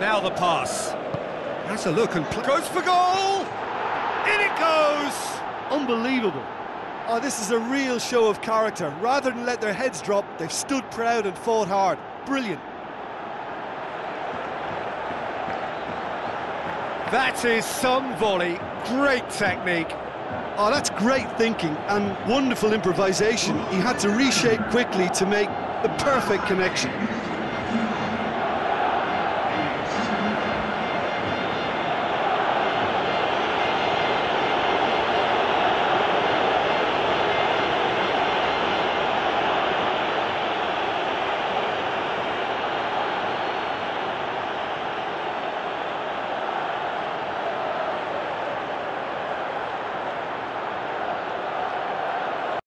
Now the pass. That's a look and goes for goal! In it goes! Unbelievable. Oh, this is a real show of character. Rather than let their heads drop, they've stood proud and fought hard. Brilliant. That is some volley. Great technique. Oh, that's great thinking and wonderful improvisation. He had to reshape quickly to make the perfect connection.